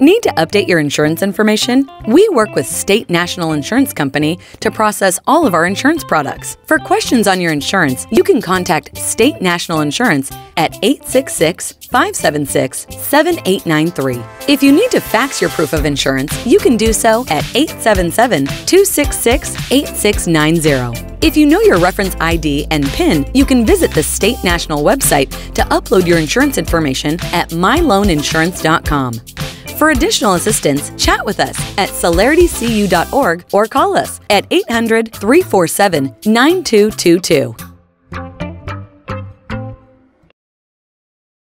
Need to update your insurance information? We work with State National Insurance Company to process all of our insurance products. For questions on your insurance, you can contact State National Insurance at 866 576 7893. If you need to fax your proof of insurance, you can do so at 877 266 8690. If you know your reference ID and PIN, you can visit the State National website to upload your insurance information at myloaninsurance.com. For additional assistance, chat with us at solaritycu.org or call us at 800 347 9222.